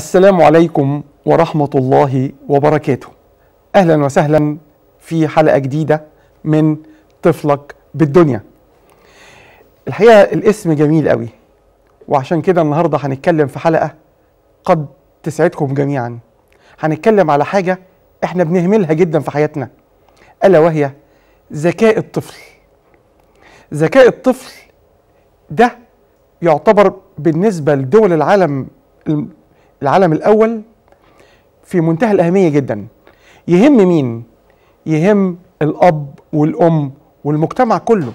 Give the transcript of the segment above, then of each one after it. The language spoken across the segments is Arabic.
السلام عليكم ورحمة الله وبركاته. أهلا وسهلا في حلقة جديدة من طفلك بالدنيا. الحقيقة الاسم جميل قوي وعشان كده النهاردة هنتكلم في حلقة قد تسعدكم جميعا. هنتكلم على حاجة إحنا بنهملها جدا في حياتنا ألا وهي ذكاء الطفل. ذكاء الطفل ده يعتبر بالنسبة لدول العالم العالم الأول في منتهى الأهمية جدا يهم مين؟ يهم الأب والأم والمجتمع كله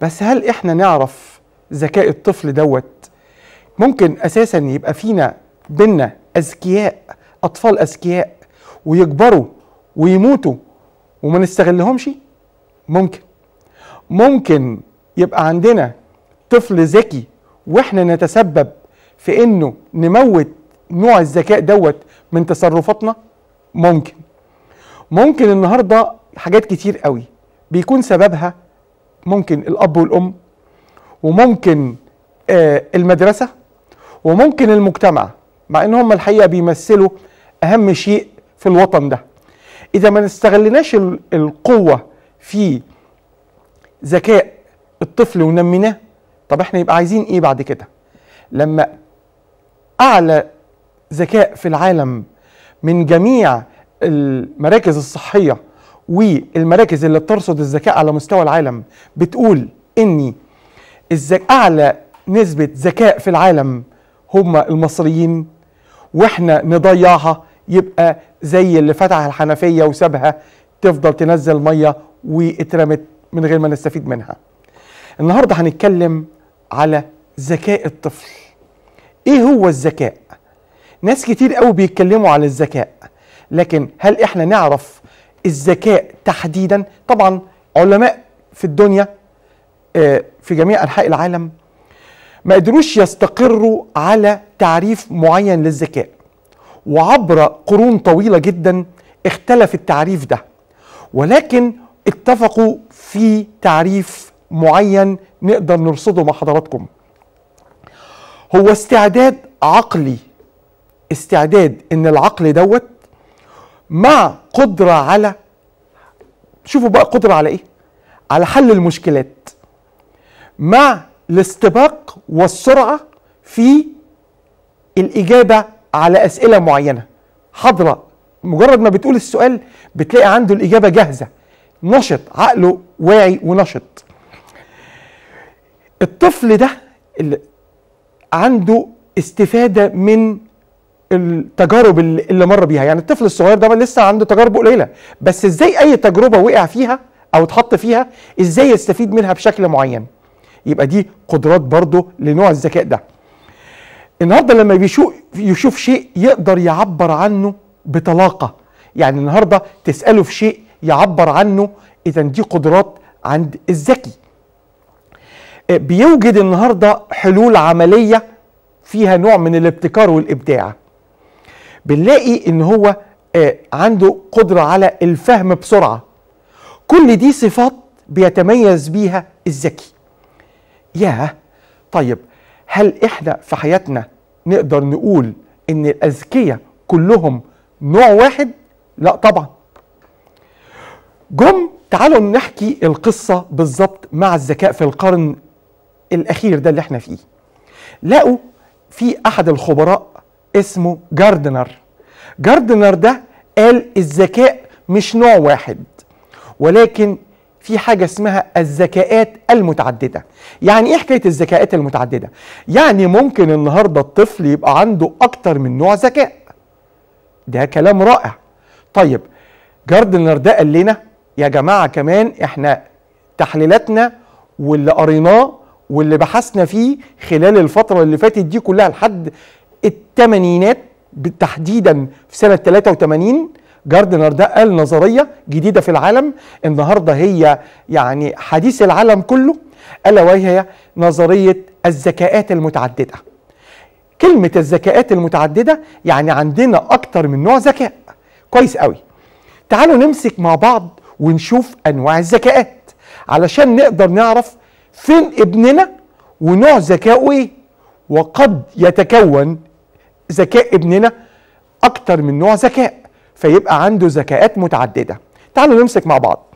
بس هل إحنا نعرف ذكاء الطفل دوت ممكن أساسا يبقى فينا بينا أذكياء أطفال أذكياء ويكبروا ويموتوا وما نستغلهمش؟ ممكن ممكن يبقى عندنا طفل ذكي وإحنا نتسبب في إنه نموت نوع الذكاء دوت من تصرفاتنا؟ ممكن. ممكن النهارده حاجات كتير قوي بيكون سببها ممكن الأب والأم وممكن آه المدرسة وممكن المجتمع مع إن هم الحقيقة بيمثلوا أهم شيء في الوطن ده. إذا ما نستغلناش القوة في ذكاء الطفل ونميناه طب إحنا يبقى عايزين إيه بعد كده؟ لما أعلى ذكاء في العالم من جميع المراكز الصحية والمراكز اللي بترصد الذكاء على مستوى العالم بتقول إني أعلى نسبة ذكاء في العالم هم المصريين وإحنا نضيعها يبقى زي اللي فتح الحنفية وسابها تفضل تنزل مية واترمت من غير ما نستفيد منها. النهارده هنتكلم على ذكاء الطفل. إيه هو الذكاء؟ ناس كتير قوي بيتكلموا على الذكاء. لكن هل إحنا نعرف الذكاء تحديدا؟ طبعا علماء في الدنيا في جميع أنحاء العالم ما قدروش يستقروا على تعريف معين للذكاء. وعبر قرون طويلة جدا اختلف التعريف ده. ولكن اتفقوا في تعريف معين نقدر نرصده مع حضراتكم. هو استعداد عقلي استعداد إن العقل دوت مع قدرة على شوفوا بقى قدرة على إيه؟ على حل المشكلات. مع الاستباق والسرعة في الإجابة على أسئلة معينة. حاضرة مجرد ما بتقول السؤال بتلاقي عنده الإجابة جاهزة. نشط عقله واعي ونشط. الطفل ده اللي عنده استفادة من التجارب اللي مر بيها. يعني الطفل الصغير ده لسه عنده تجارب قليلة. بس إزاي أي تجربة وقع فيها أو اتحط فيها إزاي يستفيد منها بشكل معين؟ يبقى دي قدرات برضه لنوع الذكاء ده. النهارده لما بيشوف يشوف شيء يقدر يعبر عنه بطلاقة. يعني النهارده تسأله في شيء يعبر عنه إذا دي قدرات عند الذكي. بيوجد النهارده حلول عملية فيها نوع من الابتكار والإبداع. بنلاقي إن هو عنده قدرة على الفهم بسرعة. كل دي صفات بيتميز بيها الذكي. ياه! طيب هل إحنا في حياتنا نقدر نقول إن الأذكياء كلهم نوع واحد؟ لا طبعا. جم تعالوا نحكي القصة بالظبط مع الذكاء في القرن الأخير ده اللي إحنا فيه. لقوا في أحد الخبراء اسمه جاردنر. جاردنر ده قال الذكاء مش نوع واحد ولكن في حاجة اسمها الذكاءات المتعددة. يعني إيه حكاية الذكاءات المتعددة؟ يعني ممكن النهارده الطفل يبقى عنده أكتر من نوع ذكاء. ده كلام رائع. طيب جاردنر ده قال لنا يا جماعة كمان إحنا تحليلاتنا واللي قريناه واللي بحثنا فيه خلال الفترة اللي فاتت دي كلها لحد الثمانينات تحديدا في سنة 83 جاردنر ده قال نظرية جديدة في العالم. النهاردة هي يعني حديث العالم كله ألا وهي نظرية الذكاءات المتعددة. كلمة الذكاءات المتعددة يعني عندنا أكتر من نوع ذكاء. كويس قوي. تعالوا نمسك مع بعض ونشوف أنواع الذكاءات علشان نقدر نعرف فين ابننا ونوع ذكائه إيه وقد يتكون ذكاء ابننا أكتر من نوع ذكاء فيبقى عنده ذكاءات متعددة. تعالوا نمسك مع بعض.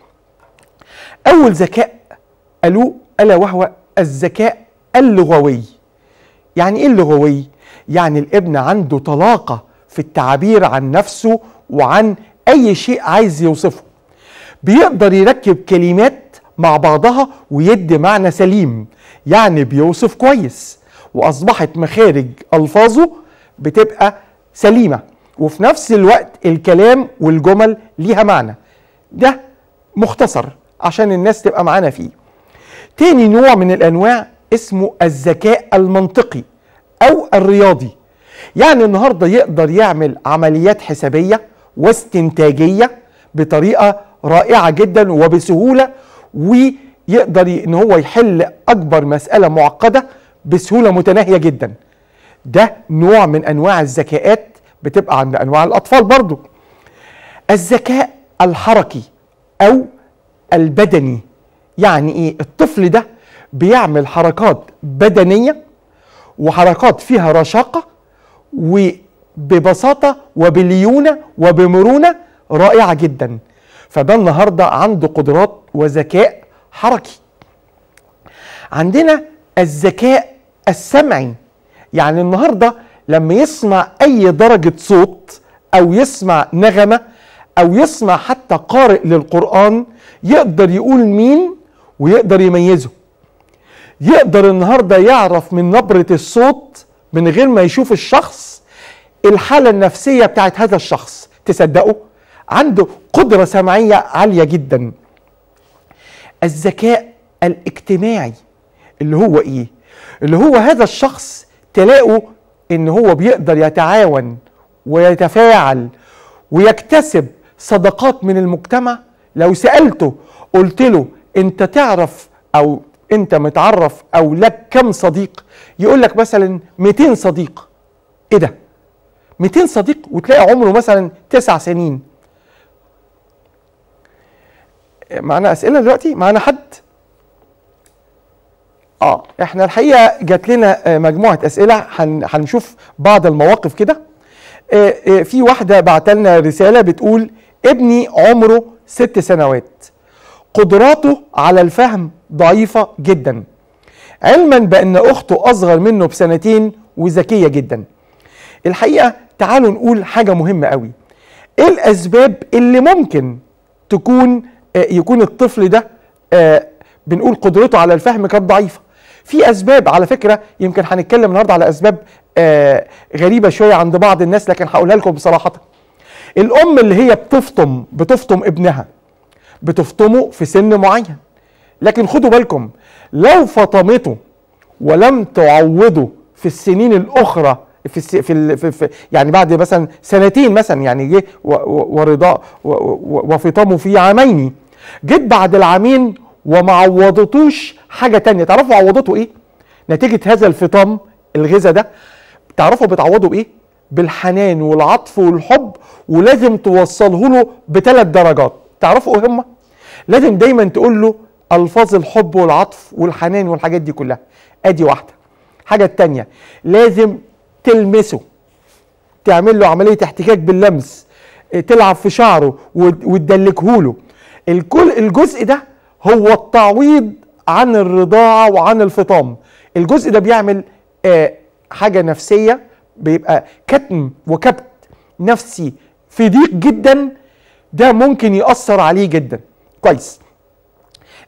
أول ذكاء قالوه ألا وهو الذكاء اللغوي. يعني إيه اللغوي؟ يعني الابن عنده طلاقة في التعبير عن نفسه وعن أي شيء عايز يوصفه. بيقدر يركب كلمات مع بعضها ويدي معنى سليم يعني بيوصف كويس. وأصبحت مخارج ألفاظه بتبقى سليمة. وفي نفس الوقت الكلام والجمل ليها معنى. ده مختصر عشان الناس تبقى معانا فيه. تاني نوع من الأنواع اسمه الذكاء المنطقي أو الرياضي. يعني النهارده يقدر يعمل عمليات حسابية واستنتاجية بطريقة رائعة جدا وبسهولة ويقدر إن هو يحل أكبر مسألة معقدة بسهولة متناهية جدا. ده نوع من أنواع الذكاءات بتبقى عند أنواع الأطفال برضو. الذكاء الحركي أو البدني يعني إيه؟ الطفل ده بيعمل حركات بدنية وحركات فيها رشاقة وببساطة وبليونة وبمرونة رائعة جدا. فده النهارده عنده قدرات وذكاء حركي. عندنا الذكاء السمعي يعني النهارده لما يسمع أي درجة صوت أو يسمع نغمة أو يسمع حتى قارئ للقرآن يقدر يقول مين ويقدر يميزه. يقدر النهارده يعرف من نبرة الصوت من غير ما يشوف الشخص الحالة النفسية بتاعت هذا الشخص. تصدقوا؟ عنده قدرة سمعية عالية جدا. الذكاء الاجتماعي اللي هو إيه؟ اللي هو هذا الشخص تلاقوا إن هو بيقدر يتعاون ويتفاعل ويكتسب صداقات من المجتمع. لو سألته قلت له أنت تعرف أو أنت متعرف أو لك كم صديق؟ يقول لك مثلا 200 صديق. إيه ده؟ 200 صديق وتلاقي عمره مثلا تسع سنين. معانا أسئلة دلوقتي؟ معانا حد؟ آه. إحنا الحقيقة جات لنا مجموعة أسئلة هنشوف بعض المواقف كده. في واحدة بعت لنا رسالة بتقول ابني عمره ست سنوات. قدراته على الفهم ضعيفة جدا. علما بأن أخته أصغر منه بسنتين وذكية جدا. الحقيقة تعالوا نقول حاجة مهمة قوي. إيه الأسباب اللي ممكن تكون يكون الطفل ده بنقول قدرته على الفهم كانت ضعيفة؟ في أسباب على فكرة يمكن هنتكلم النهارده على أسباب آه غريبة شوية عند بعض الناس لكن هقولها لكم بصراحة. الأم اللي هي بتفطم بتفطم ابنها بتفطمه في سن معين. لكن خدوا بالكم لو فطمته ولم تعوضه في السنين الأخرى في الس... في, ال... في, يعني بعد مثلا سنتين مثلا يعني جه ورضاء وفطامه في عامين جيت بعد العامين وما عوضتوش حاجة تانية. تعرفوا عوضته إيه؟ نتيجة هذا الفطام الغذاء ده. تعرفوا بتعوضه بإيه؟ بالحنان والعطف والحب ولازم توصله له بثلاث درجات. تعرفوا إيه هم؟ لازم دايما تقول له ألفاظ الحب والعطف والحنان والحاجات دي كلها. أدي واحدة. حاجة التانية لازم تلمسه. تعمل له عملية احتكاك باللمس تلعب في شعره وتدلكه له. الكل الجزء ده هو التعويض عن الرضاعة وعن الفطام. الجزء ده بيعمل آه حاجة نفسية بيبقى كتم وكبت نفسي في ضيق جدا. ده ممكن يأثر عليه جدا. كويس.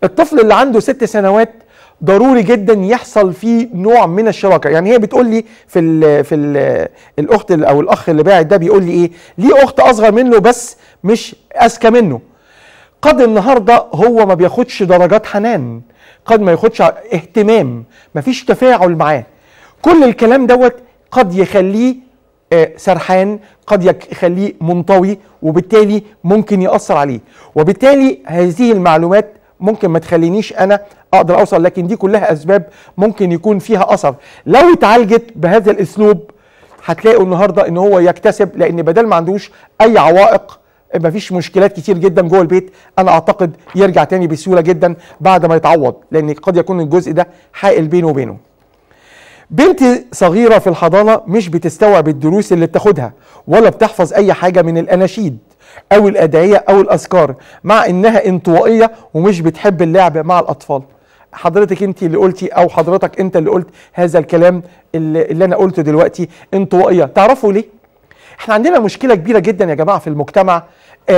الطفل اللي عنده ست سنوات ضروري جدا يحصل فيه نوع من الشراكه يعني هي بتقول لي في ال في ال الأخت أو الأخ اللي باعت ده بيقول لي إيه ليه أخت أصغر منه بس مش أذكى منه. قد النهارده هو ما بياخدش درجات حنان قد ما ياخدش اهتمام مفيش تفاعل معاه. كل الكلام دوت قد يخليه آه سرحان قد يخليه منطوي وبالتالي ممكن يأثر عليه. وبالتالي هذه المعلومات ممكن ما تخلينيش أنا أقدر أوصل لكن دي كلها أسباب ممكن يكون فيها أثر. لو اتعالجت بهذا الأسلوب هتلاقوا النهارده إن هو يكتسب لأن بدل ما عندوش أي عوائق ما فيش مشكلات كتير جدا جوه البيت. أنا أعتقد يرجع تاني بسهولة جدا بعد ما يتعوض لأن قد يكون الجزء ده حائل بينه وبينه. بنتي صغيرة في الحضانة مش بتستوعب الدروس اللي بتاخدها ولا بتحفظ أي حاجة من الأناشيد أو الأدعية أو الأذكار مع إنها انطوائية ومش بتحب اللعب مع الأطفال. حضرتك أنت اللي قلتي أو حضرتك أنت اللي قلت هذا الكلام اللي, اللي أنا قلته دلوقتي انطوائية. تعرفوا ليه؟ إحنا عندنا مشكلة كبيرة جدا يا جماعة في المجتمع. 99%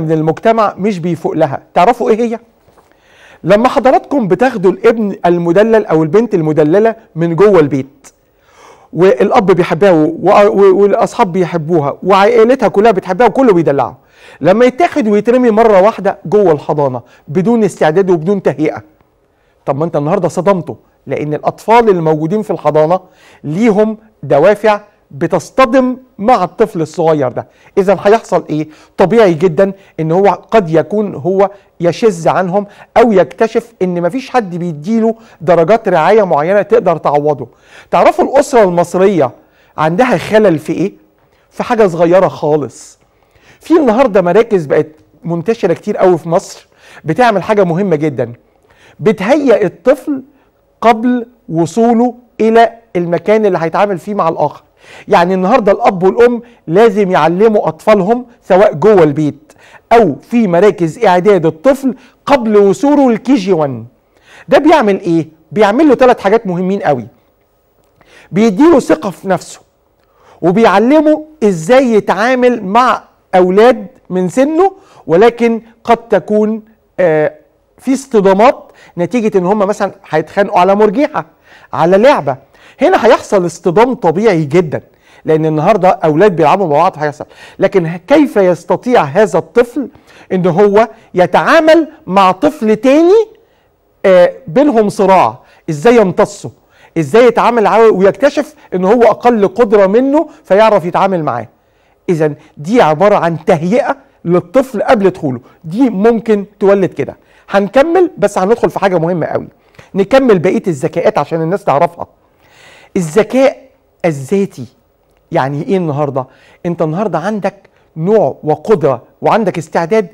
من المجتمع مش بيفوق لها. تعرفوا إيه هي؟ لما حضراتكم بتاخدوا الابن المدلل أو البنت المدللة من جوه البيت والأب بيحبها والأصحاب بيحبوها وعائلتها كلها بتحبها وكله بيدلعها. لما يتاخد ويترمي مرة واحدة جوه الحضانة بدون استعداد وبدون تهيئة طب ما أنت النهارده صدمته لأن الأطفال الموجودين في الحضانة ليهم دوافع بتصطدم مع الطفل الصغير ده. اذا هيحصل إيه؟ طبيعي جدا إن هو قد يكون هو يشذ عنهم أو يكتشف إن مفيش حد بيديله درجات رعاية معينة تقدر تعوضه. تعرفوا الأسرة المصرية عندها خلل في إيه؟ في حاجة صغيرة خالص. في النهارده مراكز بقت منتشرة كتير قوي في مصر بتعمل حاجة مهمة جدا. بتهيئ الطفل قبل وصوله إلى المكان اللي هيتعامل فيه مع الآخر. يعني النهارده الأب والأم لازم يعلموا أطفالهم سواء جوه البيت أو في مراكز إعداد الطفل قبل وصوله للكي جي 1 ده بيعمل إيه؟ بيعمل له ثلاث حاجات مهمين قوي. بيديله ثقة في نفسه وبيعلمه إزاي يتعامل مع أولاد من سنه ولكن قد تكون آه في اصطدامات نتيجة إن هم مثلا هيتخانقوا على مرجيحة على لعبة. هنا هيحصل اصطدام طبيعي جدا لأن النهارده أولاد بيلعبوا مع بعض هيحصل. لكن كيف يستطيع هذا الطفل إن هو يتعامل مع طفل تاني؟ آه بينهم صراع. إزاي يمتصه؟ إزاي يتعامل ويكتشف إن هو أقل قدرة منه فيعرف يتعامل معاه؟ اذا دي عبارة عن تهيئة للطفل قبل دخوله. دي ممكن تولد كده. هنكمل بس هندخل في حاجة مهمة قوي. نكمل بقية الذكاءات عشان الناس تعرفها. الذكاء الذاتي. يعني إيه النهارده؟ أنت النهارده عندك نوع وقدرة وعندك استعداد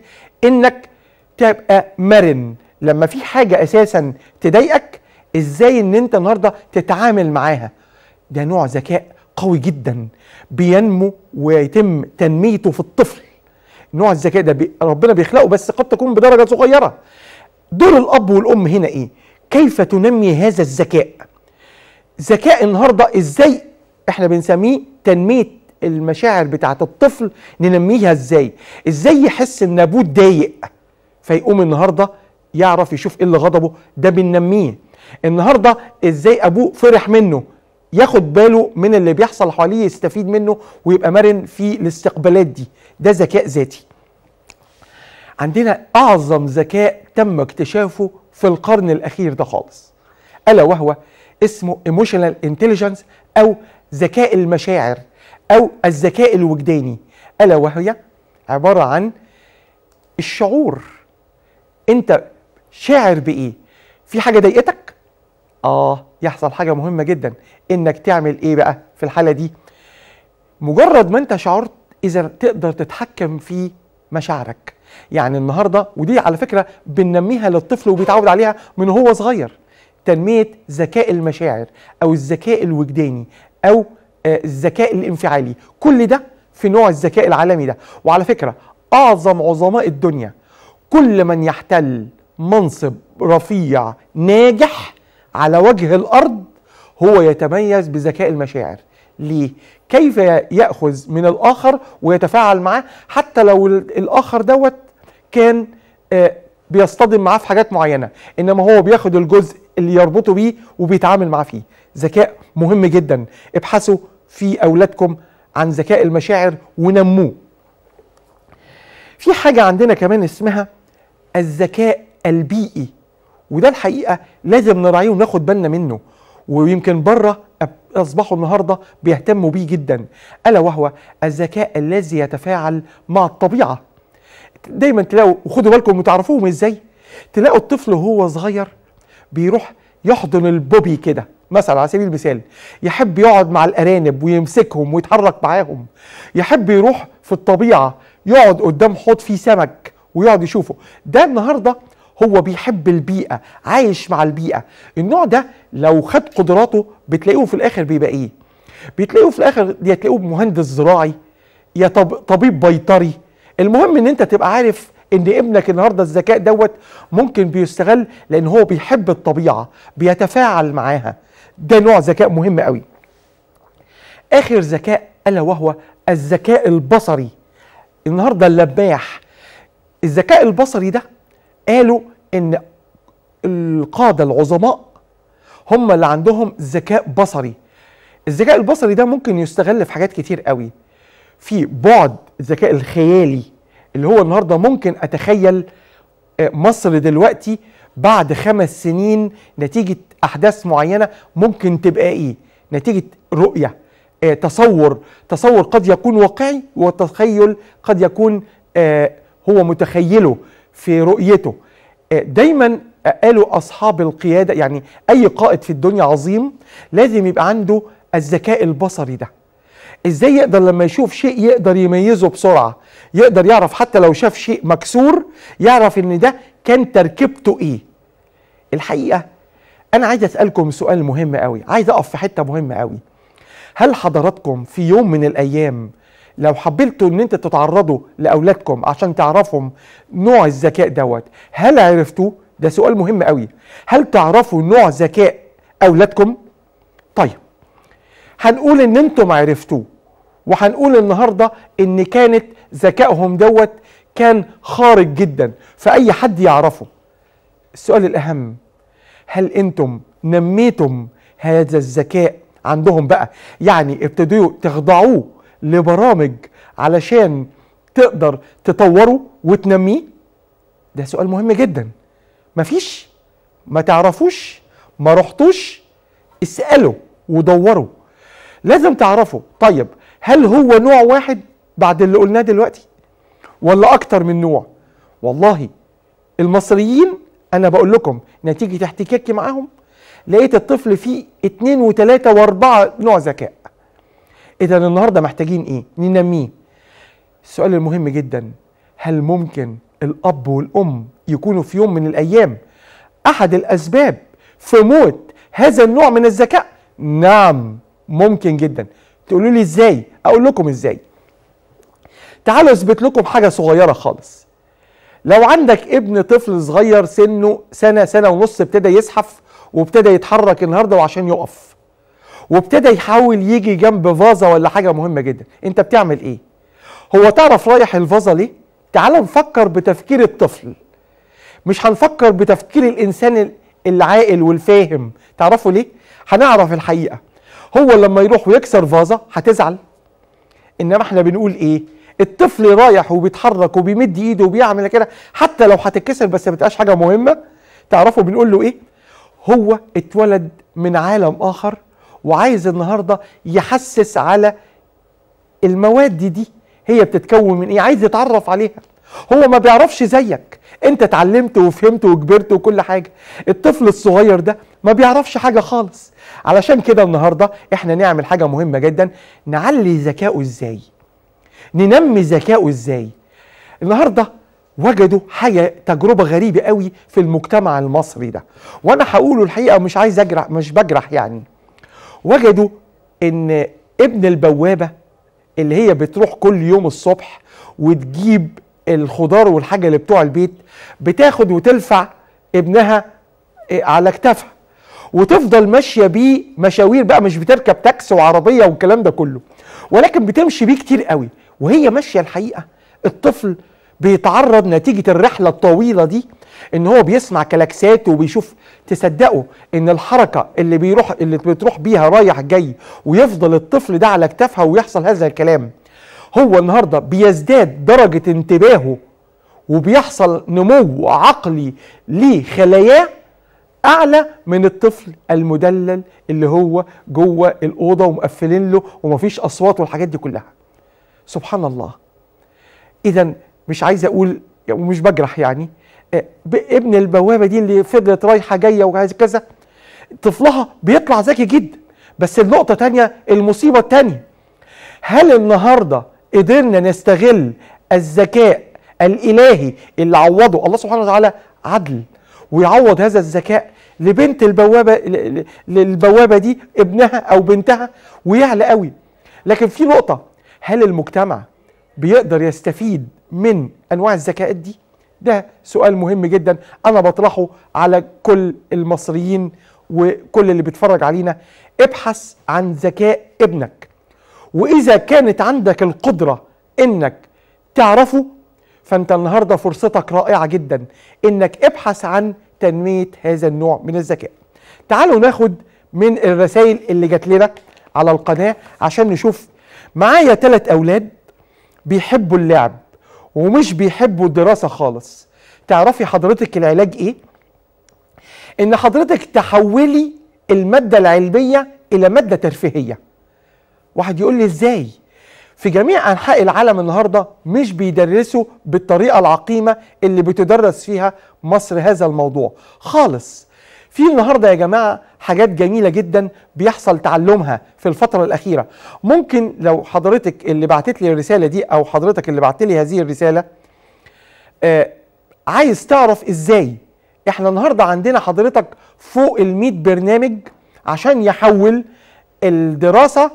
إنك تبقى مرن. لما في حاجة أساسا تضايقك إزاي إن أنت النهارده تتعامل معاها؟ ده نوع ذكاء قوي جدا بينمو ويتم تنميته في الطفل. نوع الذكاء ده بي ربنا بيخلقه بس قد تكون بدرجة صغيرة. دور الأب والأم هنا إيه؟ كيف تنمي هذا الذكاء؟ ذكاء النهارده إزاي إحنا بنسميه تنمية المشاعر بتاعت الطفل ننميها إزاي؟ إزاي يحس ان ابوه اتضايق فيقوم النهارده يعرف يشوف إيه اللي غضبه؟ ده بننميه. النهارده إزاي ابوه فرح منه؟ ياخد باله من اللي بيحصل حواليه يستفيد منه ويبقى مرن في الاستقبالات دي. ده ذكاء ذاتي. عندنا أعظم ذكاء تم اكتشافه في القرن الأخير ده خالص. ألا وهو اسمه emotional intelligence أو ذكاء المشاعر أو الذكاء الوجداني. ألا وهي عبارة عن الشعور. أنت شاعر بإيه؟ في حاجة ضايقتك؟ آه يحصل حاجة مهمة جدا. إنك تعمل إيه بقى في الحالة دي؟ مجرد ما أنت شعرت إذا تقدر تتحكم في مشاعرك. يعني النهارده ودي على فكرة بننميها للطفل وبيتعود عليها من هو صغير. تنمية ذكاء المشاعر أو الذكاء الوجداني أو الذكاء الانفعالي. كل ده في نوع الذكاء العالمي ده. وعلى فكرة أعظم عظماء الدنيا كل من يحتل منصب رفيع ناجح على وجه الأرض هو يتميز بذكاء المشاعر. ليه؟ كيف يأخذ من الآخر ويتفاعل معاه؟ حتى لو الآخر دوت كان بيصطدم معاه في حاجات معينة إنما هو بياخد الجزء اللي يربطه بيه وبيتعامل معاه فيه. ذكاء مهم جدا. ابحثوا في أولادكم عن ذكاء المشاعر ونموه. في حاجة عندنا كمان اسمها الذكاء البيئي وده الحقيقة لازم نراعيه وناخد بالنا منه. ويمكن بره أصبحوا النهارده بيهتموا بيه جدا. ألا وهو الذكاء الذي يتفاعل مع الطبيعة. دايما تلاقوا وخدوا بالكم وتعرفوهم إزاي؟ تلاقوا الطفل وهو صغير بيروح يحضن البوبي كده مثلا على سبيل المثال يحب يقعد مع الأرانب ويمسكهم ويتحرك معاهم يحب يروح في الطبيعة يقعد قدام حوض فيه سمك ويقعد يشوفه. ده النهارده هو بيحب البيئة عايش مع البيئة. النوع ده لو خد قدراته بتلاقيه في الآخر بيبقى إيه؟ بتلاقيه في الآخر يا تلاقيه مهندس زراعي يا طب طبيب بيطري المهم إن أنت تبقى عارف إن ابنك النهارده الذكاء دوت ممكن بيستغل لأن هو بيحب الطبيعة بيتفاعل معاها. ده نوع ذكاء مهم قوي. آخر ذكاء ألا وهو الذكاء البصري. النهارده اللباح الذكاء البصري ده قالوا إن القادة العظماء هم اللي عندهم ذكاء بصري. الذكاء البصري ده ممكن يستغل في حاجات كتير قوي. في بعد الذكاء الخيالي اللي هو النهارده ممكن أتخيل آه، مصر دلوقتي بعد خمس سنين نتيجة أحداث معينة ممكن تبقى إيه؟ نتيجة رؤية آه، تصور تصور قد يكون واقعي وتخيل قد يكون آه، هو متخيله في رؤيته. دايما قالوا أصحاب القيادة يعني أي قائد في الدنيا عظيم لازم يبقى عنده الذكاء البصري ده. إزاي يقدر لما يشوف شيء يقدر يميزه بسرعة؟ يقدر يعرف حتى لو شاف شيء مكسور يعرف إن ده كان تركيبته إيه. الحقيقة أنا عايز أسألكم سؤال مهم قوي عايز أقف في حتة مهمة قوي هل حضراتكم في يوم من الأيام لو حبيتوا إن أنتوا تتعرضوا لأولادكم عشان تعرفوا نوع الذكاء دوت هل عرفتوه؟ ده سؤال مهم قوي هل تعرفوا نوع ذكاء أولادكم؟ طيب هنقول إن أنتم عرفتوه. وهنقول النهارده إن كانت ذكائهم دوت كان خارج جدا. فأي حد يعرفه؟ السؤال الأهم هل أنتم نميتم هذا الذكاء عندهم بقى؟ يعني ابتدوا تخضعوه لبرامج علشان تقدر تطوره وتنميه؟ ده سؤال مهم جدا. مفيش؟ ما تعرفوش؟ ما رحتوش؟ اسألوا ودوروا. لازم تعرفوا. طيب هل هو نوع واحد بعد اللي قلناه دلوقتي؟ ولا أكتر من نوع؟ والله المصريين أنا بقول لكم نتيجة احتكاكي معاهم لقيت الطفل فيه اتنين وتلاتة وأربعة نوع ذكاء. اذا النهارده محتاجين إيه؟ ننميه. السؤال المهم جدا هل ممكن الأب والأم يكونوا في يوم من الأيام أحد الأسباب في موت هذا النوع من الذكاء؟ نعم ممكن جدا. تقولوا لي إزاي؟ أقول لكم إزاي. تعالوا أثبت لكم حاجة صغيرة خالص. لو عندك ابن طفل صغير سنه سنة سنة ونص ابتدى يزحف وابتدى يتحرك النهارده وعشان يقف وابتدى يحاول يجي جنب فازة ولا حاجة مهمة جدا أنت بتعمل إيه؟ هو تعرف رايح الفازة ليه؟ تعال نفكر بتفكير الطفل. مش هنفكر بتفكير الإنسان العاقل والفاهم. تعرفوا ليه؟ هنعرف الحقيقة. هو لما يروح ويكسر فازة هتزعل. إنما إحنا بنقول إيه؟ الطفل رايح وبيتحرك وبيمد إيده وبيعمل كده حتى لو هتتكسر بس ما تبقاش حاجة مهمة. تعرفوا بنقول له إيه؟ هو اتولد من عالم آخر وعايز النهارده يحسس على المواد دي, هي بتتكون من إيه؟ عايز يتعرف عليها. هو ما بيعرفش زيك. أنت اتعلمت وفهمت وكبرت وكل حاجة. الطفل الصغير ده ما بيعرفش حاجة خالص. علشان كده النهارده إحنا نعمل حاجة مهمة جدا. نعلي ذكائه إزاي؟ ننمي ذكائه إزاي؟ النهارده وجدوا حاجة تجربة غريبة قوي في المجتمع المصري ده. وأنا هقوله الحقيقة مش عايز أجرح مش بجرح يعني. وجدوا إن ابن البوابة اللي هي بتروح كل يوم الصبح وتجيب الخضار والحاجة اللي بتوع البيت بتاخد وتلفع ابنها على كتافها. وتفضل ماشية بيه مشاوير بقى مش بتركب تاكسي وعربية والكلام ده كله. ولكن بتمشي بيه كتير قوي. وهي ماشية الحقيقة الطفل بيتعرض نتيجة الرحلة الطويلة دي إن هو بيسمع كلاكسات وبيشوف تصدقوا إن الحركة اللي بيروح اللي بتروح بيها رايح جاي ويفضل الطفل ده على كتافها ويحصل هذا الكلام. هو النهارده بيزداد درجة انتباهه وبيحصل نمو عقلي لخلاياه أعلى من الطفل المدلل اللي هو جوه الأوضة ومقفلين له ومفيش أصوات والحاجات دي كلها. سبحان الله. اذا مش عايز أقول ومش بجرح يعني ابن البوابة دي اللي فضلت رايحة جاية وعايز كذا طفلها بيطلع ذكي جدا. بس النقطة تانية المصيبة التانية هل النهارده قدرنا نستغل الذكاء الإلهي اللي عوضه؟ الله سبحانه وتعالى عدل ويعوض هذا الذكاء لبنت البوابة للبوابة دي ابنها أو بنتها ويعلى قوي. لكن في نقطة هل المجتمع بيقدر يستفيد من أنواع الذكاءات دي؟ ده سؤال مهم جدا. أنا بطرحه على كل المصريين وكل اللي بيتفرج علينا. ابحث عن ذكاء ابنك. وإذا كانت عندك القدرة إنك تعرفه فأنت النهارده فرصتك رائعة جدا إنك ابحث عن تنمية هذا النوع من الذكاء. تعالوا ناخد من الرسائل اللي جات لنا على القناة عشان نشوف. معايا ثلاث أولاد بيحبوا اللعب ومش بيحبوا الدراسة خالص. تعرفي حضرتك العلاج إيه؟ إن حضرتك تحولي المادة العلمية إلى مادة ترفيهية. واحد يقول لي إزاي؟ في جميع أنحاء العالم النهارده مش بيدرسوا بالطريقة العقيمة اللي بتدرس فيها مصر هذا الموضوع. خالص. في النهارده يا جماعة حاجات جميلة جدا بيحصل تعلمها في الفترة الأخيرة. ممكن لو حضرتك اللي بعتت لي الرسالة دي أو حضرتك اللي بعت لي هذه الرسالة آه عايز تعرف إزاي إحنا النهارده عندنا حضرتك فوق ال برنامج عشان يحول الدراسة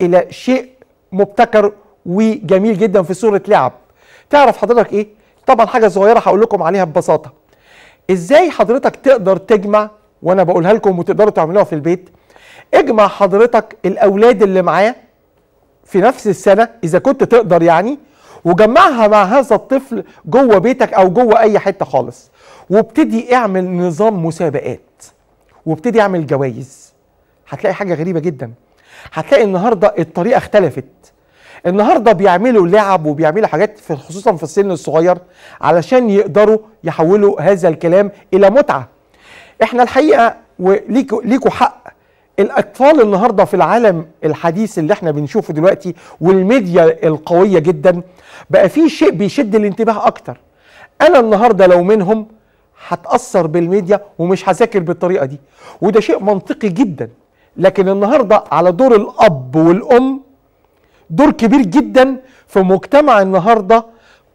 إلى شيء مبتكر وجميل جدا في صورة لعب. تعرف حضرتك إيه؟ طبعا حاجة صغيرة هقول لكم عليها ببساطة. إزاي حضرتك تقدر تجمع وأنا بقولها لكم وتقدروا تعملوها في البيت اجمع حضرتك الأولاد اللي معاه في نفس السنة إذا كنت تقدر يعني وجمعها مع هذا الطفل جوه بيتك أو جوه أي حتة خالص وابتدي اعمل نظام مسابقات وابتدي اعمل جوائز. هتلاقي حاجة غريبة جدا. هتلاقي النهارده الطريقة اختلفت. النهارده بيعملوا لعب وبيعملوا حاجات في خصوصا في السن الصغير علشان يقدروا يحولوا هذا الكلام إلى متعة. إحنا الحقيقة وليكوا ليكوا حق. الأطفال النهارده في العالم الحديث اللي إحنا بنشوفه دلوقتي والميديا القوية جدا بقى في شيء بيشد الانتباه أكتر. أنا النهارده لو منهم هتأثر بالميديا ومش هذاكر بالطريقة دي. وده شيء منطقي جدا. لكن النهارده على دور الأب والأم دور كبير جدا في مجتمع النهارده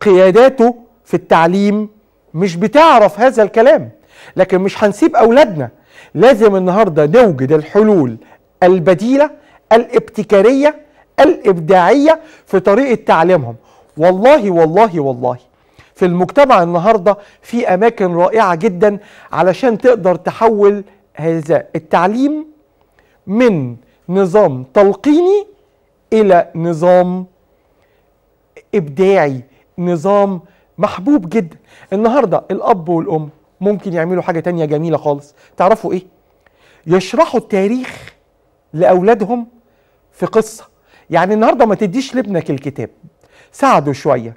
قياداته في التعليم. مش بتعرف هذا الكلام لكن مش هنسيب أولادنا. لازم النهارده نوجد الحلول البديلة الابتكارية الإبداعية في طريقة تعليمهم. والله والله والله. في المجتمع النهارده في أماكن رائعة جدا علشان تقدر تحول هذا التعليم من نظام تلقيني إلى نظام إبداعي نظام محبوب جدا. النهارده الأب والأم ممكن يعملوا حاجة تانية جميلة خالص. تعرفوا إيه؟ يشرحوا التاريخ لأولادهم في قصة. يعني النهارده ما تديش لابنك الكتاب ساعده شوية.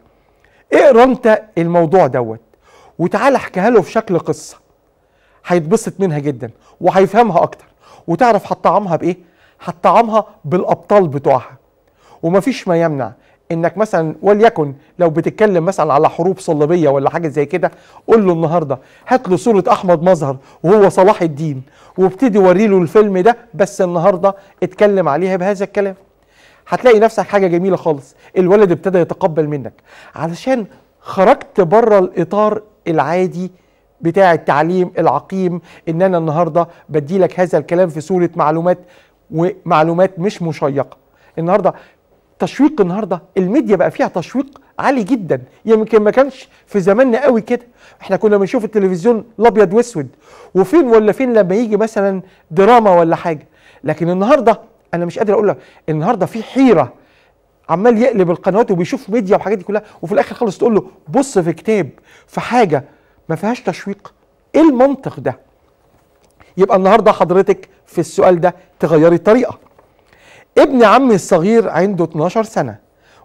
اقرأ أنت الموضوع دوت وتعالى احكيها له في شكل قصة. هيتبسط منها جدا وهيفهمها أكتر. وتعرف هتطعمها بإيه؟ هتطعمها بالأبطال بتوعها. ومفيش ما يمنع إنك مثلا وليكن لو بتتكلم مثلا على حروب صليبية ولا حاجة زي كده قول له النهارده هات له صورة أحمد مظهر وهو صلاح الدين وابتدي وري له الفيلم ده بس النهارده اتكلم عليها بهذا الكلام. هتلاقي نفسك حاجة جميلة خالص الولد ابتدى يتقبل منك. علشان خرجت بره الإطار العادي بتاع التعليم العقيم إن أنا النهارده بدي لك هذا الكلام في صورة معلومات ومعلومات مش مشيقة. النهارده تشويق النهارده. الميديا بقى فيها تشويق عالي جدا. يمكن ما كانش في زماننا قوي كده. إحنا كنا بنشوف التلفزيون الابيض واسود. وفين ولا فين لما يجي مثلا دراما ولا حاجة. لكن النهارده أنا مش قادر أقول لك النهارده في حيرة عمال يقلب القنوات وبيشوف ميديا والحاجات دي كلها. وفي الآخر خالص تقول له بص في كتاب في حاجة ما فيهاش تشويق. إيه المنطق ده؟ يبقى النهارده حضرتك في السؤال ده تغيري الطريقة. ابن عمي الصغير عنده 12 سنة.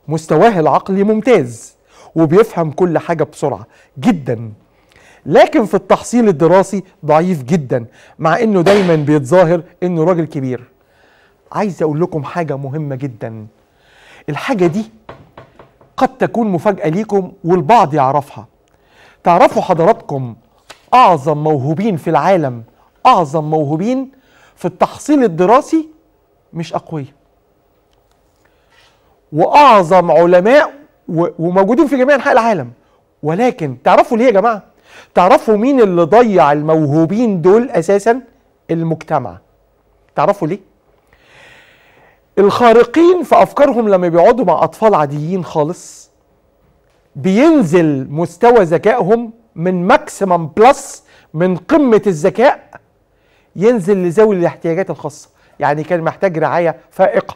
مستواه العقلي ممتاز وبيفهم كل حاجة بسرعة جدا. لكن في التحصيل الدراسي ضعيف جدا مع إنه دايما بيتظاهر إنه راجل كبير. عايز أقول لكم حاجة مهمة جدا. الحاجة دي قد تكون مفاجأة ليكم والبعض يعرفها. تعرفوا حضراتكم أعظم موهوبين في العالم أعظم موهوبين في التحصيل الدراسي مش أقوياء. وأعظم علماء وموجودين في جميع أنحاء العالم. ولكن تعرفوا ليه يا جماعة؟ تعرفوا مين اللي ضيع الموهوبين دول أساسا؟ المجتمع. تعرفوا ليه؟ الخارقين في أفكارهم لما بيقعدوا مع أطفال عاديين خالص بينزل مستوى ذكائهم من maximum plus من قمة الذكاء ينزل لذوي الاحتياجات الخاصة. يعني كان محتاج رعاية فائقة.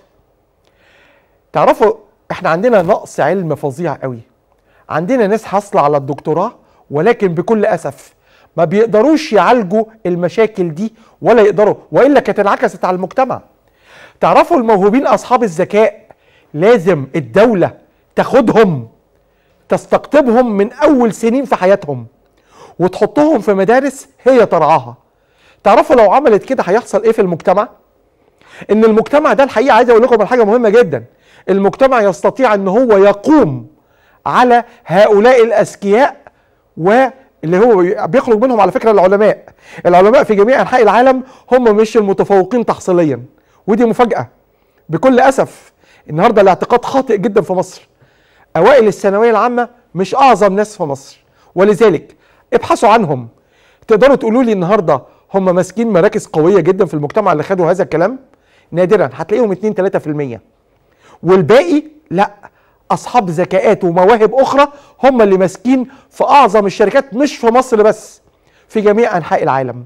تعرفوا إحنا عندنا نقص علم فظيع قوي. عندنا ناس حاصلة على الدكتوراه ولكن بكل أسف ما بيقدروش يعالجوا المشاكل دي ولا يقدروا وإلا كانت انعكست على المجتمع. تعرفوا الموهوبين أصحاب الذكاء لازم الدولة تاخدهم تستقطبهم من أول سنين في حياتهم وتحطهم في مدارس هي ترعاها. تعرفوا لو عملت كده هيحصل إيه في المجتمع؟ إن المجتمع ده الحقيقة عايز أقول لكم على حاجة مهمة جدا. المجتمع يستطيع إن هو يقوم على هؤلاء الأذكياء واللي هو بيخرج منهم على فكرة العلماء. العلماء في جميع أنحاء العالم هم مش المتفوقين تحصيليا. ودي مفاجأة. بكل أسف النهارده الاعتقاد خاطئ جدا في مصر. أوائل الثانوية العامة مش أعظم ناس في مصر. ولذلك ابحثوا عنهم. تقدروا تقولوا لي النهارده هم ماسكين مراكز قوية جدا في المجتمع اللي خدوا هذا الكلام؟ نادرا هتلاقيهم 2 3% والباقي لا أصحاب ذكاءات ومواهب أخرى هم اللي ماسكين في أعظم الشركات مش في مصر بس في جميع أنحاء العالم.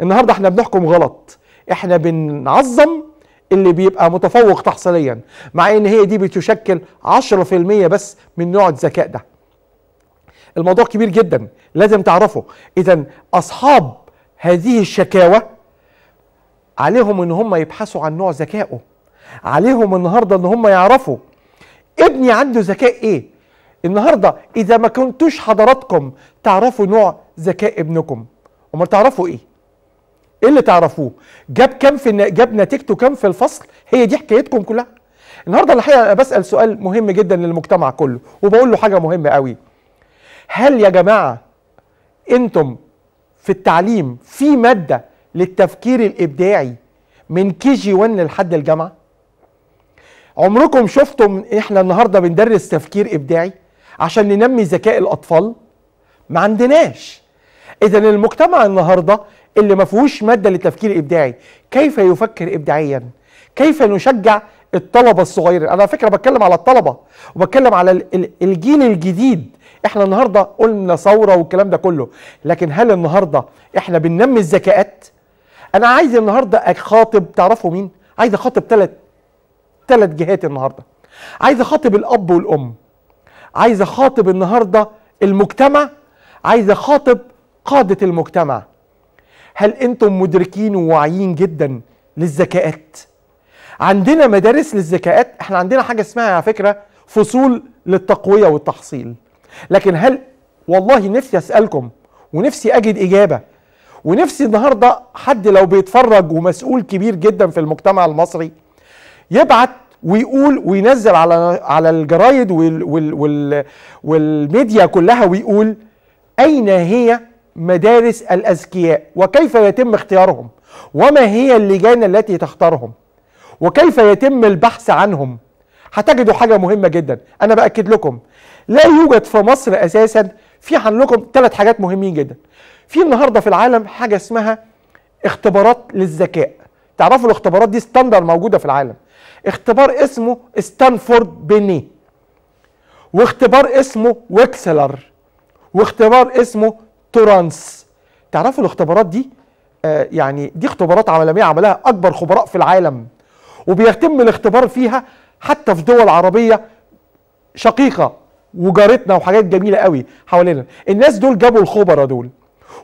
النهارده إحنا بنحكم غلط. إحنا بنعظم اللي بيبقى متفوق تحصيليا مع إن هي دي بتشكل 10% بس من نوع الذكاء ده. الموضوع كبير جدا لازم تعرفه. اذا أصحاب هذه الشكاوى عليهم إن هم يبحثوا عن نوع ذكائه. عليهم النهارده إن هم يعرفوا ابني عنده ذكاء إيه؟ النهارده إذا ما كنتوش حضراتكم تعرفوا نوع ذكاء ابنكم. أمال تعرفوا إيه؟ إيه اللي تعرفوه؟ جاب كام في جاب نتيجته كام في الفصل؟ هي دي حكايتكم كلها. النهارده الحقيقة أنا بسأل سؤال مهم جدا للمجتمع كله وبقول له حاجة مهمة قوي. هل يا جماعة أنتم في التعليم في مادة للتفكير الإبداعي من كي جي 1 لحد الجامعة. عمركم شفتم إحنا النهارده بندرس تفكير إبداعي عشان ننمي ذكاء الأطفال؟ ما عندناش. إذا المجتمع النهارده اللي ما فيهوش مادة للتفكير الابداعي كيف يفكر ابداعيا؟ كيف نشجع الطلبة الصغيرين أنا على فكرة بتكلم على الطلبة وبتكلم على الجيل الجديد. إحنا النهارده قلنا ثورة والكلام ده كله لكن هل النهارده إحنا بننمي الذكاءات؟ أنا عايز النهارده أخاطب تعرفوا مين؟ عايز أخاطب ثلاث ثلاث جهات النهارده. عايز أخاطب الأب والأم. عايز أخاطب النهارده المجتمع. عايز أخاطب قادة المجتمع. هل أنتم مدركين وواعيين جدا للذكاءات؟ عندنا مدارس للذكاءات. إحنا عندنا حاجة اسمها على فكرة فصول للتقوية والتحصيل. لكن هل والله نفسي أسألكم ونفسي أجد إجابة ونفسي النهارده حد لو بيتفرج ومسؤول كبير جدا في المجتمع المصري يبعت ويقول وينزل على على الجرايد وال وال وال والميديا كلها ويقول أين هي مدارس الأذكياء؟ وكيف يتم اختيارهم؟ وما هي اللجان التي تختارهم؟ وكيف يتم البحث عنهم؟ هتجدوا حاجة مهمة جدا. أنا بأكد لكم لا يوجد في مصر أساسا في عندكم ثلاث حاجات مهمين جدا. في النهارده في العالم حاجة اسمها اختبارات للذكاء. تعرفوا الاختبارات دي standard موجوده في العالم. اختبار اسمه ستانفورد بينيه واختبار اسمه ويكسلر واختبار اسمه تورانس تعرفوا الاختبارات دي؟ آه يعني دي اختبارات عالمية عملها أكبر خبراء في العالم. وبيتم الاختبار فيها حتى في دول عربية شقيقة وجارتنا وحاجات جميلة قوي حوالينا. الناس دول جابوا الخبراء دول.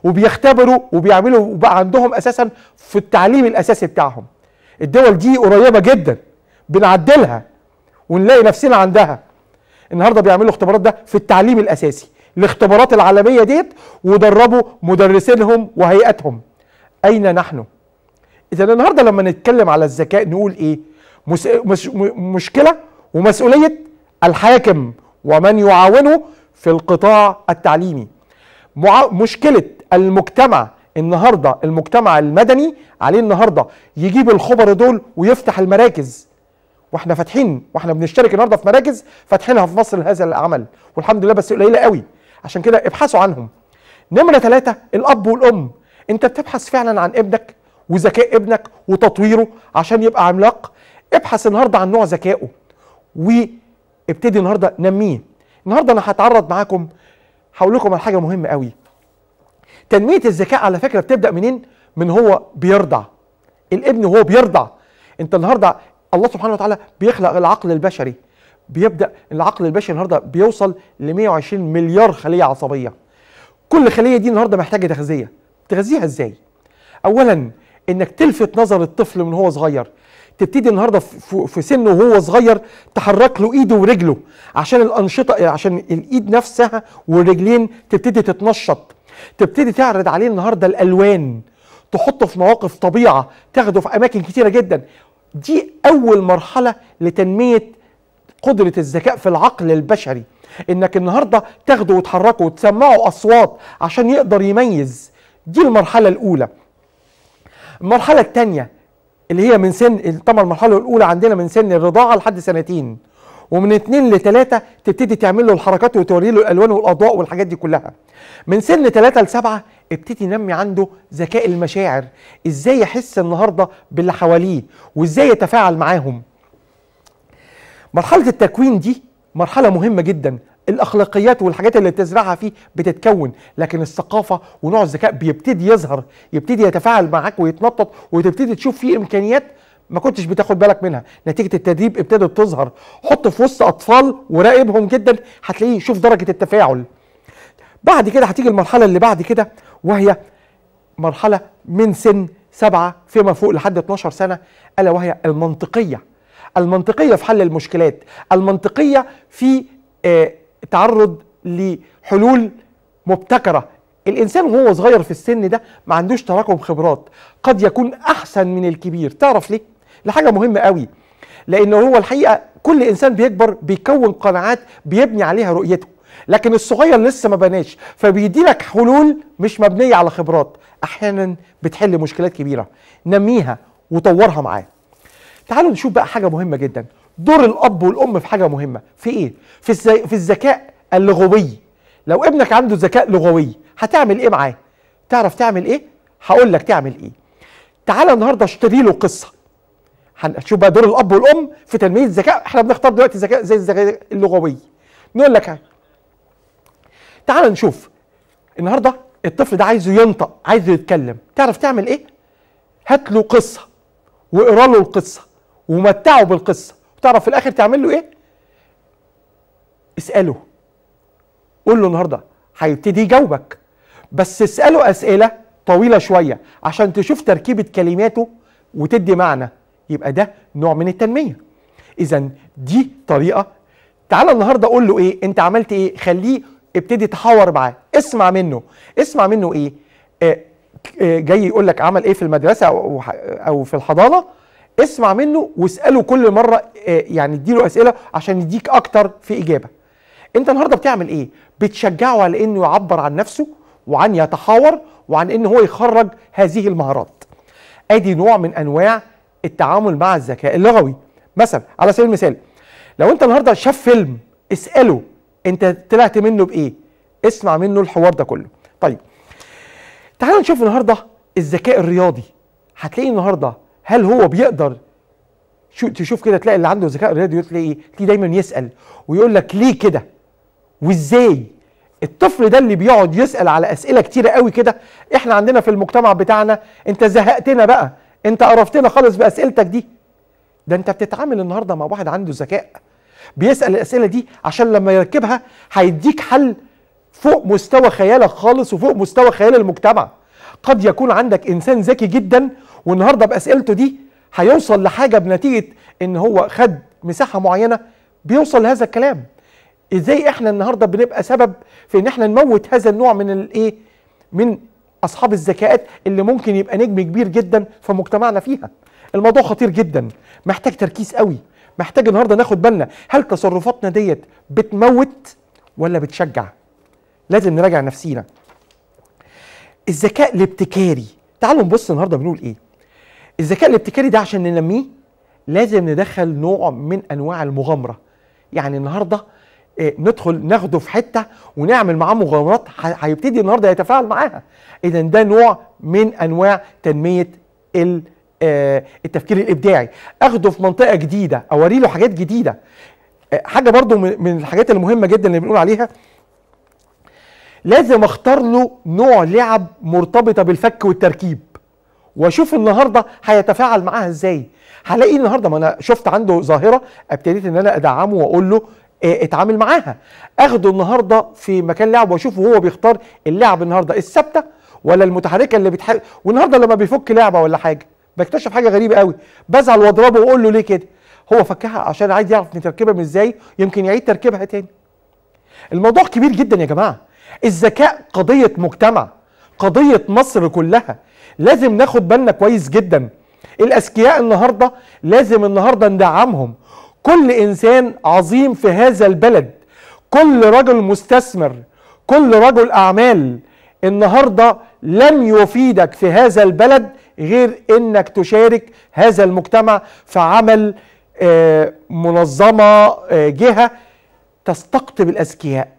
وبيختبروا وبيعملوا وبقى عندهم أساسا في التعليم الأساسي بتاعهم. الدول دي قريبة جدا بنعدلها ونلاقي نفسنا عندها. النهارده بيعملوا اختبارات ده في التعليم الأساسي الاختبارات العالمية ديت ودربوا مدرسينهم وهيئتهم أين نحن؟ اذا النهارده لما نتكلم على الذكاء نقول إيه؟ مس... مش... مشكلة ومسؤولية الحاكم ومن يعاونه في القطاع التعليمي. مع... مشكلة المجتمع النهارده المجتمع المدني عليه النهارده يجيب الخبراء دول ويفتح المراكز. وإحنا فاتحين وإحنا بنشترك النهارده في مراكز فاتحينها في مصر لهذا العمل. والحمد لله بس قليلة قوي. عشان كده ابحثوا عنهم. نمرة ثلاثة الأب والأم. أنت بتبحث فعلا عن ابنك وذكاء ابنك وتطويره عشان يبقى عملاق؟ ابحث النهاردة عن نوع ذكائه. وابتدي النهاردة نميه النهاردة أنا هتعرض معاكم هقول لكم على حاجة مهمة قوي. تنمية الذكاء على فكرة بتبدأ منين؟ من هو بيرضع الابن وهو بيرضع انت النهارده الله سبحانه وتعالى بيخلق العقل البشري. بيبدأ العقل البشري النهارده بيوصل ل 120 مليار خلية عصبية. كل خلية دي النهارده محتاجة تغذية. تغذيها إزاي؟ اولا إنك تلفت نظر الطفل من هو صغير. تبتدي النهارده في في سنه وهو صغير تحرك له إيده ورجله. عشان الأنشطة عشان الإيد نفسها والرجلين تبتدي تتنشط. تبتدي تعرض عليه النهارده الألوان تحطه في مواقف طبيعة تاخده في أماكن كتيرة جدا. دي أول مرحلة لتنمية قدرة الذكاء في العقل البشري. إنك النهارده تاخده وتحركه وتسمعه أصوات عشان يقدر يميز. دي المرحلة الأولى. المرحلة الثانية اللي هي من سن طبعا المرحلة الأولى عندنا من سن الرضاعة لحد سنتين. ومن اتنين لتلاتة تبتدي تعمل له الحركات وتوري له الألوان والأضواء والحاجات دي كلها. من سن تلاتة لسبعة ابتدي نمي عنده ذكاء المشاعر. إزاي يحس النهارده باللي حواليه؟ وإزاي يتفاعل معاهم؟ مرحلة التكوين دي مرحلة مهمة جدا. الأخلاقيات والحاجات اللي بتزرعها فيه بتتكون لكن الثقافة ونوع الذكاء بيبتدي يظهر يبتدي يتفاعل معاك ويتنطط وتبتدي تشوف فيه إمكانيات ما كنتش بتاخد بالك منها. نتيجة التدريب ابتدت تظهر. حط في وسط أطفال وراقبهم جدا هتلاقيه شوف درجة التفاعل. بعد كده هتيجي المرحلة اللي بعد كده وهي مرحلة من سن سبعة فيما فوق لحد 12 سنة ألا وهي المنطقية. المنطقية في حل المشكلات. المنطقية في آه تعرض لحلول مبتكرة. الإنسان وهو صغير في السن ده ما عندوش تراكم خبرات. قد يكون أحسن من الكبير. تعرف ليه؟ لحاجة مهمة قوي. لأنه هو الحقيقة كل إنسان بيكبر بيكون قناعات بيبني عليها رؤيته. لكن الصغير لسه ما بناش فبيدي لك حلول مش مبنية على خبرات. أحيانا بتحل مشكلات كبيرة. نميها وطورها معاه. تعالوا نشوف بقى حاجة مهمة جدا. دور الأب والأم في حاجة مهمة. في إيه؟ في الزي... في الذكاء اللغوي. لو ابنك عنده ذكاء لغوي هتعمل إيه معاه؟ تعرف تعمل إيه؟ هقول لك تعمل إيه. تعالى النهارده اشتري له قصة. هنشوف بقى دور الأب والأم في تنمية الذكاء إحنا بنختار دلوقتي ذكاء زي الذكاء اللغوي. نقول لك تعال نشوف. النهارده الطفل ده عايزه ينطق عايزه يتكلم. تعرف تعمل إيه؟ هات له قصة واقرأ له القصة ومتعه بالقصة. وتعرف في الآخر تعمل له إيه؟ اسأله. قول له النهارده هيبتدي يجاوبك. بس اسأله أسئلة طويلة شوية عشان تشوف تركيبة كلماته وتدي معنى. يبقى ده نوع من التنمية. اذا دي طريقة. تعالى النهارده قول له إيه؟ أنت عملت إيه؟ خليه ابتدي تحاور معاه. اسمع منه. اسمع منه إيه؟ آه آه جاي يقول لك عمل إيه في المدرسة أو أو في الحضانة. اسمع منه واسأله كل مرة آه يعني اديله أسئلة عشان يديك أكتر في إجابة. انت النهارده بتعمل إيه؟ بتشجعه على انه يعبر عن نفسه وعن يتحاور وعن ان هو يخرج هذه المهارات. ادي نوع من انواع التعامل مع الذكاء اللغوي. مثلا على سبيل المثال لو انت النهارده شاف فيلم اسأله انت طلعت منه بإيه؟ اسمع منه الحوار ده كله. طيب تعال نشوف النهارده الذكاء الرياضي. هتلاقي النهارده هل هو بيقدر شو تشوف كده تلاقي اللي عنده ذكاء رياضي تلاقي إيه تلاقي دايما يسأل ويقول لك ليه كده؟ وإزاي؟ الطفل ده اللي بيقعد يسأل على أسئلة كتيرة قوي كده. إحنا عندنا في المجتمع بتاعنا أنت زهقتنا بقى أنت قرفتنا خالص بأسئلتك دي. ده أنت بتتعامل النهارده مع واحد عنده ذكاء بيسأل الأسئلة دي عشان لما يركبها هيديك حل فوق مستوى خيالك خالص وفوق مستوى خيال المجتمع. قد يكون عندك إنسان ذكي جدا والنهاردة بأسئلته دي هيوصل لحاجة بنتيجة إن هو خد مساحة معينة بيوصل لهذا الكلام. إزاي إحنا النهارده بنبقى سبب في إن إحنا نموت هذا النوع من الايه من أصحاب الذكاءات اللي ممكن يبقى نجم كبير جدا في مجتمعنا فيها؟ الموضوع خطير جدا محتاج تركيز قوي. محتاج النهارده ناخد بالنا هل تصرفاتنا ديت بتموت ولا بتشجع؟ لازم نراجع نفسينا. الذكاء الابتكاري تعالوا نبص النهارده بنقول إيه؟ الذكاء الابتكاري ده عشان ننميه لازم ندخل نوع من أنواع المغامرة. يعني النهارده آه، ندخل ناخده في حتة ونعمل معاه مغامرات هيبتدي النهارده يتفاعل معاها. اذا ده نوع من أنواع تنمية ال- آه، التفكير الإبداعي. أخده في منطقة جديدة أوري له حاجات جديدة. آه، حاجة برضو من الحاجات المهمة جدا اللي بنقول عليها. لازم أختار له نوع لعب مرتبطة بالفك والتركيب. وأشوف النهارده هيتفاعل معاها إزاي. هلاقي النهارده ما أنا شفت عنده ظاهرة ابتديت إن أنا أدعمه وأقول له آه اتعامل معاها. أخده النهارده في مكان لعب واشوفه هو بيختار اللعب النهارده الثابتة ولا المتحركة اللي بتحب والنهاردة لما بيفك لعبة ولا حاجة. بكتشف حاجة غريبة قوي. بزعل واضربه وأقول له ليه كده؟ هو فكها عشان عايز يعرف نتركبها من إزاي يمكن يعيد تركيبها تاني. الموضوع كبير جدا يا جماعة. الذكاء قضية مجتمع قضية مصر كلها. لازم ناخد بالنا كويس جدا. الأذكياء النهارده لازم النهارده ندعمهم. كل إنسان عظيم في هذا البلد كل رجل مستثمر كل رجل أعمال النهارده لم يفيدك في هذا البلد غير إنك تشارك هذا المجتمع في عمل آه، منظمة آه، جهة تستقطب الأذكياء.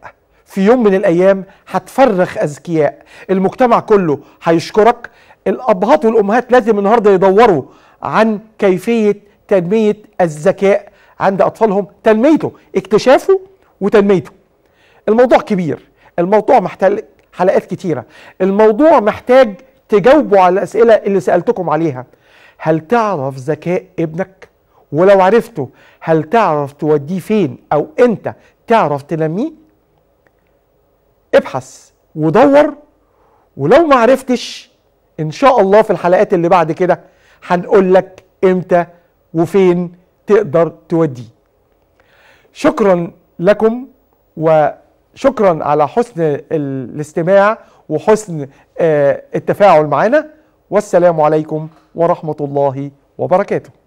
في يوم من الأيام هتفرخ أذكياء. المجتمع كله هيشكرك. الأبهات والأمهات لازم النهارده يدوروا عن كيفية تنمية الذكاء عند أطفالهم. تنميته اكتشافه وتنميته. الموضوع كبير. الموضوع محتاج حلقات كتيرة. الموضوع محتاج تجاوبوا على الأسئلة اللي سألتكم عليها. هل تعرف ذكاء ابنك؟ ولو عرفته هل تعرف توديه فين؟ أو أنت تعرف تنميه؟ ابحث ودور. ولو ما عرفتش إن شاء الله في الحلقات اللي بعد كده هنقول لك إمتى وفين تقدر توديه. شكرا لكم وشكرا على حسن الاستماع. وحسن آه، التفاعل معنا والسلام عليكم ورحمة الله وبركاته.